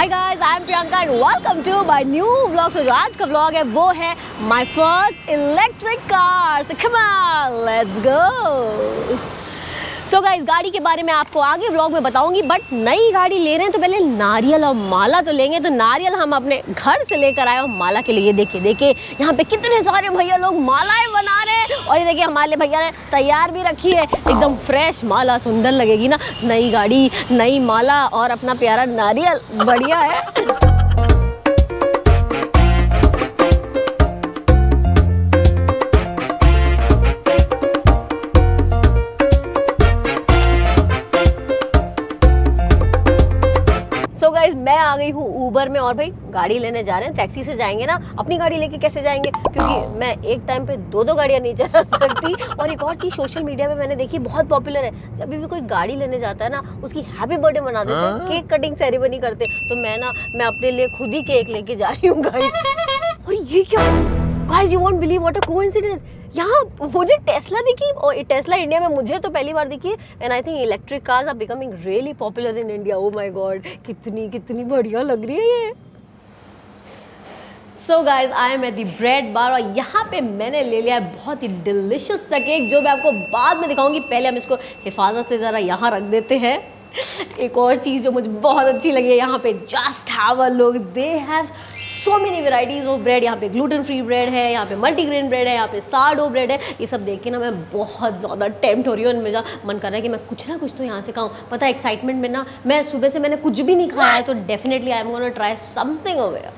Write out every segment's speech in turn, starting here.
Hi guys I am Priyanka and welcome to my new vlog so जो आज का vlog है, वो है my first electric car so come on let's go so guys गाड़ी के बारे में आपको आगे व्लॉग में बताऊँगी बट नई गाड़ी ले रहे हैं तो पहले नारियल और माला तो लेंगे। तो नारियल हम अपने घर से लेकर आए और माला के लिए देखिए देखिए, यहाँ पे कितने सारे भैया लोग मालाएँ बना रहे हैं। और ये देखिए, हमारे भैया ने तैयार भी रखी है। एकदम फ्रेश माला, सुंदर लगेगी ना। नई गाड़ी, नई माला और अपना प्यारा नारियल। बढ़िया है। आ गई हूँ ऊबर में और भाई गाड़ी लेने जा रहे हैं टैक्सी से जाएँगे ना अपनी गाड़ी लेके कैसे जाएँगे? क्योंकि मैं एक टाइम पे दो दो गाड़ियाँ नहीं चला सकती। और एक और चीज़ सोशल मीडिया पे मैंने देखी बहुत पॉपुलर है। जब भी कोई गाड़ी लेने जाता है ना उसकी हैप्पी बर्थडे मना देते हैं। केक कटिंग सेरेमनी करते तो मैं ना मैं अपने लिए खुद ही केक लेके जा रही हूँ गाइज़ और ये क्या? Guys you won't believe what a coincidence यहाँ मुझे टेस्ला दिखी और टेस्ला इंडिया में मुझे तो पहली बार दिखी and I think electric cars are becoming really popular in India oh my god कितनी कितनी बढ़िया लग रही है ये। So guys I am at the bread bar और यहाँ पे मैंने ले लिया है बहुत ही डिलिशियस सा केक जो मैं आपको बाद में दिखाऊँगी। पहले हम इसको हिफाजत से ज़रा यहाँ रख देते हैं। एक और चीज़ जो मुझे बहुत अच्छी लगी है, यहाँ पे just have a look they have so many varieties of bread यहाँ पे ग्लूटेन फ्री ब्रेड है, यहाँ पे मल्टीग्रेन ब्रेड है, यहाँ पे साडो ब्रेड है। ये सब देख के ना मैं बहुत ज़्यादा टेम्प्ट हो रही हूँ मेरा मन कर रहा है कि मैं कुछ ना कुछ तो यहाँ से खाऊँ। पता है एक्साइटमेंट में ना मैं सुबह से मैंने कुछ भी नहीं खाया है तो definitely I am gonna try something over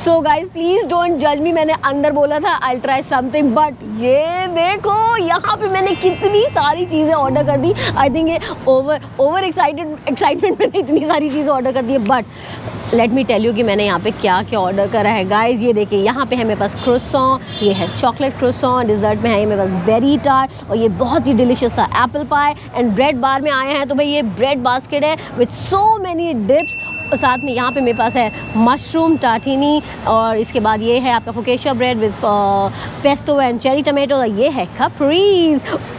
so guys please don't जज मी मैंने अंदर बोला था आई ट्राई समथिंग बट ये देखो, यहाँ पे मैंने कितनी सारी चीज़ें ऑर्डर कर दी। आई थिंक ये ओवर ओवर एक्साइटेड एक्साइटमेंट मैंने इतनी सारी चीज़ें ऑर्डर कर दी है but let me tell you कि मैंने यहाँ पे क्या क्या ऑर्डर करा है। गाइज़ ये देखिए, यहाँ पे है मेरे पास क्रोसॉ ये है चॉकलेट क्रोसॉ डिज़र्ट में है मेरे पास बेरी टार और ये बहुत ही डिलिशियस सा apple pie and bread bar में आए हैं। तो भाई, ये ब्रेड बास्केट है विथ सो मैनी डिप्स और साथ में यहाँ पे मेरे पास है मशरूम टाटिनी और इसके बाद ये है आपका focaccia bread with pesto and cherry tomato और ये है कपरीज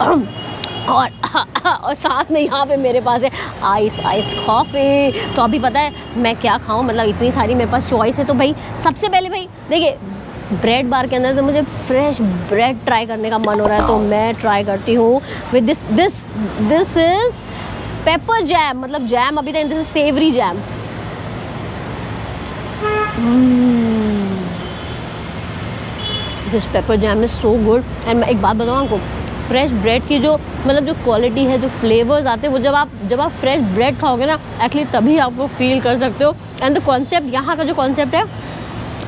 और और साथ में यहाँ पे मेरे पास है आइस आइस कॉफ़ी तो अभी पता है मैं क्या खाऊं? मतलब इतनी सारी मेरे पास चॉइस है। तो भाई, सबसे पहले भाई, देखिए ब्रेड बार के अंदर तो मुझे फ्रेश ब्रेड ट्राई करने का मन हो रहा है। तो मैं ट्राई करती हूँ with this this this is pepper jam मतलब जैम अभी तक this savoury jam this pepper jam is so good and मैं एक बात बताऊँ आपको फ्रेश ब्रेड की जो मतलब जो क्वालिटी है, जो फ्लेवर्स आते हैं, वो जब आप जब आप फ्रेश ब्रेड खाओगे ना एक्चुअली तभी आप वो फील कर सकते हो। एंड द कॉन्सेप्ट यहाँ का जो कॉन्सेप्ट है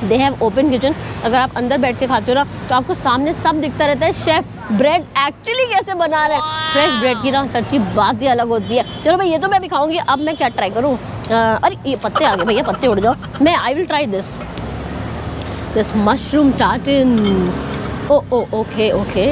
दे हैव ओपन किचन। अगर आप अंदर बैठ के खाते हो ना तो आपको सामने सब दिखता रहता है, शेफ ब्रेड एक्चुअली कैसे बना रहे हैं। फ्रेश ब्रेड की ना, सच्ची बात ही अलग होती है। चलो भाई, ये तो मैं भी खाऊँगी, अब मैं क्या ट्राई करूँ? अरे, ये पत्ते आ गए, भैया, पत्ते उड़ जाओ। मैं I will try this this mushroom tatin oh oh okay okay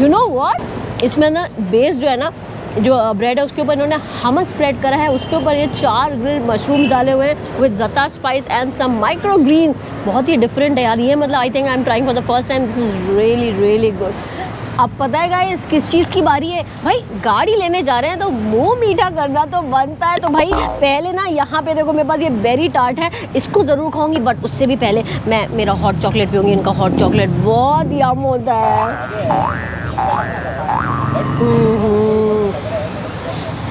you know what इसमें ना बेस जो है ना जो ब्रेड है, उसके ऊपर इन्होंने हमस स्प्रेड करा है। उसके ऊपर ये चार ग्रिल मशरूम डाले हुए विद जता spice and some micro green बहुत ही डिफरेंट है यार, ये मतलब I think I am trying for the first time this is really really good अब पता है गाइस किस चीज़ की बारी है? भाई, गाड़ी लेने जा रहे हैं तो मुँह मीठा करना तो बनता है। तो भाई, पहले ना यहाँ पे देखो, मेरे पास ये बेरी टार्ट है। इसको ज़रूर खाऊँगी बट उससे भी पहले मैं, मेरा हॉट चॉकलेट पीऊँगी, इनका हॉट चॉकलेट बहुत यम होता है।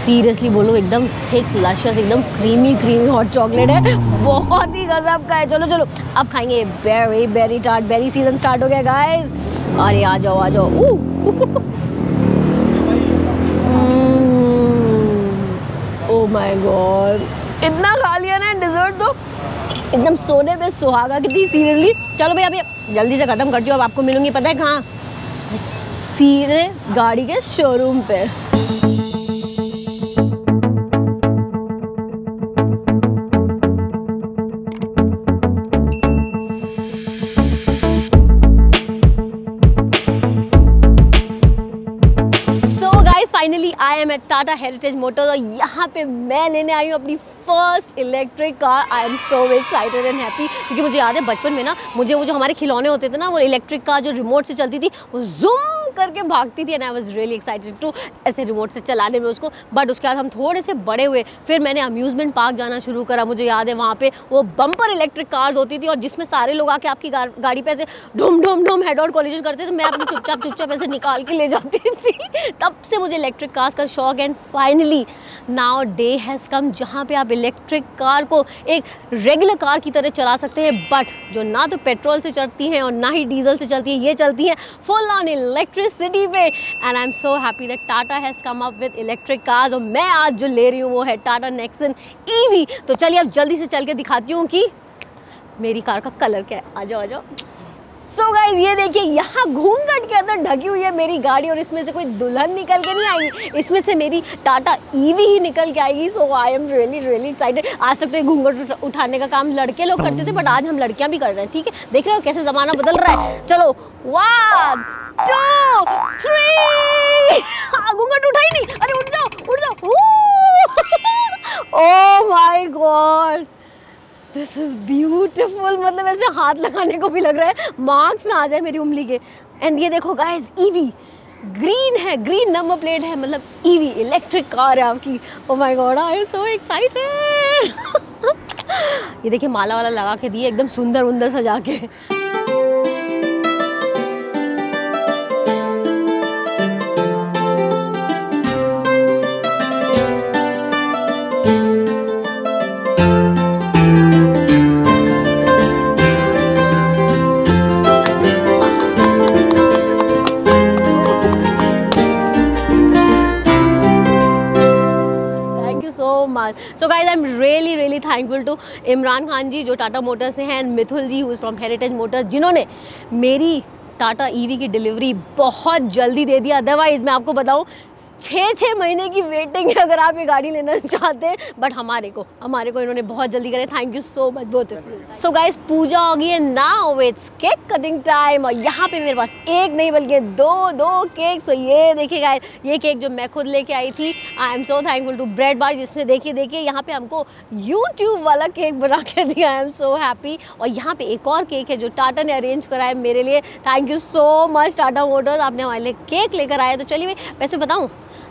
सीरियसली बोलो, एकदम थिक लशस एकदम क्रीमी क्रीमी हॉट चॉकलेट है। बहुत ही गजब का है। चलो चलो, अब खाएँगे berry berry tart berry season start हो गया गाइस अरे, आ जाओ आ जाओ। ओ माय गॉड इतना खा लिया ना डिजर्ट तो। एकदम सोने पे सुहागा कितनी सीरियसली चलो भाई अभी जल्दी से ख़त्म करती हूँ, अब आपको मिलूँगी। पता है कहाँ? सीधे गाड़ी के शोरूम पे। Finally I am at Tata heritage motors और यहाँ पे मैं लेने आई हूँ अपनी first electric car I am so excited and happy क्योंकि मुझे याद है बचपन में ना, मुझे वो जो हमारे खिलौने होते थे ना, वो इलेक्ट्रिक कार जो रिमोट से चलती थी, वो जूम करके भागती थी and I was really excited to ऐसे रिमोट से चलाने में उसको। बट उसके बाद हम थोड़े से बड़े हुए, फिर मैंने अम्यूजमेंट पार्क जाना शुरू करा। मुझे याद है वहाँ पे वो बम्पर इलेक्ट्रिक कार्स होती थी, और जिसमें सारे लोग आके आपकी गाड़ी पे ऐसे ढूम ढूम ढूम हेड ऑन कॉलेज करते थे, मैं अपनी चुपचाप चुपचाप ऐसे निकाल के ले जाती थी। तब से मुझे इलेक्ट्रिक कार्स का शौक and finally now day has come जहाँ पे आप इलेक्ट्रिक कार को एक रेगुलर कार की तरह चला सकते हैं। बट जो ना तो पेट्रोल से चलती हैं, और ना ही डीजल से चलती है, ये चलती हैं फुल ऑन इलेक्ट्रिसिटी पे. And I am so happy that Tata has come up with electric cars और मैं आज जो ले रही हूँ वो है टाटा नेक्सन ईवी तो चलिए अब जल्दी से चल के दिखाती हूँ कि मेरी कार का कलर क्या है. आ जाओ आ जाओ. सो so गाइज़ ये देखिए, यहाँ घूंघट के अंदर ढकी हुई है मेरी गाड़ी और इसमें से कोई दुल्हन निकल के नहीं आएगी। इसमें से मेरी टाटा ईवी ही निकल के आएगी। So I am really really excited आज तक तो ये घूंघट उठाने का काम लड़के लोग करते थे बट आज हम लड़कियाँ भी कर रहे हैं, ठीक है? देख रहे हो कैसे ज़माना बदल रहा है। चलो वन टू थ्री घूंघट उठाई नहीं। अरे उठ जाओ उठ जाओ। ओ my god this is beautiful मतलब ऐसे हाथ लगाने को भी लग रहा है। मार्क्स ना आ जाए मेरी उंगली के। एंड ये देखो गाइस ईवी ग्रीन है ग्रीन नंबर प्लेट है मतलब ईवी इलेक्ट्रिक कार है आपकी। ओ my god I am so excited ये देखिए, माला वाला लगा के दिए, एकदम सुंदर उंदर सजा के। टू इमरान खान जी, जो टाटा मोटर्स से हैं and Mithul ji who is from heritage motors जिन्होंने मेरी टाटा ईवी की डिलीवरी बहुत जल्दी दे दिया। अदरवाइज़ मैं आपको बताऊँ छः छः महीने की वेटिंग है अगर आप ये गाड़ी लेना चाहते हैं। बट हमारे को हमारे को इन्होंने बहुत जल्दी करे थैंक यू सो मच बहुत सो गाइज़ पूजा होगी है now it's cake cutting time और यहाँ पे मेरे पास एक नहीं बल्कि दो दो केक सो ये देखिए गाइज़ ये केक जो मैं खुद लेके आई थी I am so thankful to bread bar जिसने देखिए देखिए, यहाँ पे हमको यूट्यूब वाला केक बना के दिया। आई एम सो हैप्पी और यहाँ पे एक और केक है जो टाटा ने अरेंज करा है मेरे लिए। Thank you so much Tata motors आपने हमारे लिए केक लेकर आया तो चलिए, वैसे बताऊँ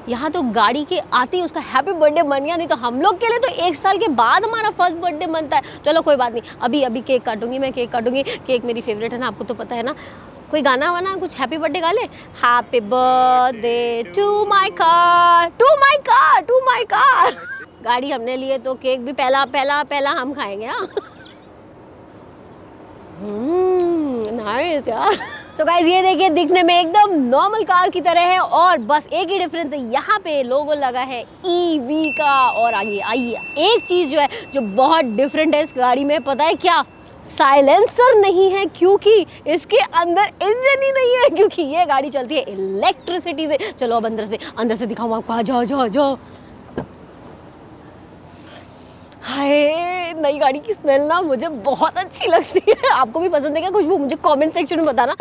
यहाँ तो गाड़ी के आते ही उसका हैप्पी बर्थडे बन गया, नहीं तो हम लोग के लिए तो एक साल के बाद हमारा फ़र्स्ट बर्थडे बनता है। चलो कोई बात नहीं, अभी अभी केक काटूँगी मैं केक काटूँगी। केक मेरी फेवरेट है ना, आपको तो पता है ना। कोई गाना वाना, कुछ हैप्पी बर्थडे गा ले? Happy birthday to my car to my car to my car गाड़ी हमने लिए तो केक भी पहला पहला पहला हम खाएँगे हाँ। नाइस यार। सो so गाइज़ ये देखिए, दिखने में एकदम नॉर्मल कार की तरह है और बस एक ही डिफरेंस है। यहाँ पे लोगो लगा है ईवी e का। और आइए आइए, एक चीज़ जो है, जो बहुत डिफरेंट है इस गाड़ी में, पता है क्या? साइलेंसर नहीं है, क्योंकि इसके अंदर इंजन ही नहीं है, क्योंकि ये गाड़ी चलती है इलेक्ट्रिसिटी से। चलो अब अंदर से अंदर से दिखाऊँ आपको। आ जाओ जाओ जाओ। हाय, नई गाड़ी की स्मेल ना मुझे बहुत अच्छी लगती है। आपको भी पसंद है क्या कुछ वो मुझे कमेंट सेक्शन में बताना।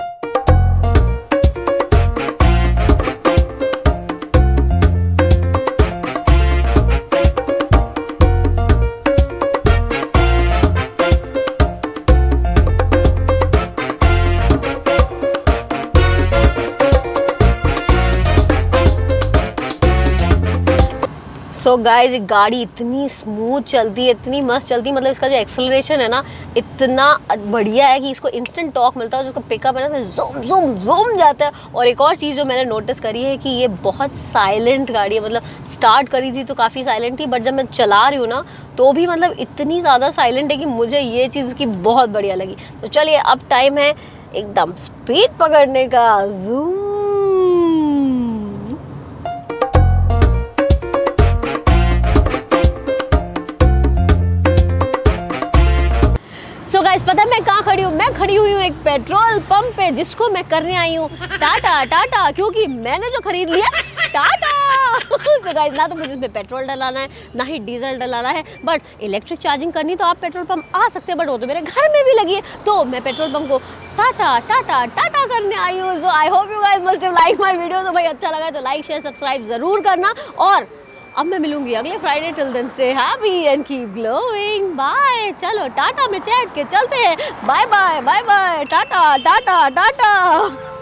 सो गाइज़ गाड़ी इतनी स्मूथ चलती है, इतनी मस्त चलती है। मतलब इसका जो एक्सलरेशन है ना, इतना बढ़िया है कि इसको इंस्टेंट टॉक मिलता है जिसको पिकअप है ना जूम जूम जूम जाता है। और एक और चीज़ जो मैंने नोटिस करी है कि ये बहुत साइलेंट गाड़ी है। मतलब स्टार्ट करी थी तो काफ़ी साइलेंट थी बट जब मैं चला रही हूँ ना तो भी मतलब इतनी ज़्यादा साइलेंट है कि मुझे ये चीज़ की बहुत बढ़िया लगी। तो चलिए, अब टाइम है एकदम स्पीड पकड़ने का। जूम पता मैं कहाँ खड़ी हूँ? मैं खड़ी हुई हूँ एक पेट्रोल पंप पे, जिसको मैं करने आई हूँ। टाटा टाटा, क्योंकि मैंने जो खरीद लिया, टाटा! तो गाइस ना तो मुझे इसमें पेट्रोल डलाना है, ना ही डीजल डलाना है बट इलेक्ट्रिक चार्जिंग करनी तो आप पेट्रोल पंप आ सकते हैं बट वो तो मेरे घर में भी लगी है। तो मैं पेट्रोल पंप को टाटा टाटा टाटा करने आई हूँ। So I hope you guys must like my video तो भाई अच्छा लगा तो लाइक शेयर सब्सक्राइब ज़रूर करना। और अब मैं मिलूँगी अगले Friday till then stay happy and keep glowing bye चलो, टाटा में चैट के चलते हैं. Bye bye bye bye Tata Tata Tata.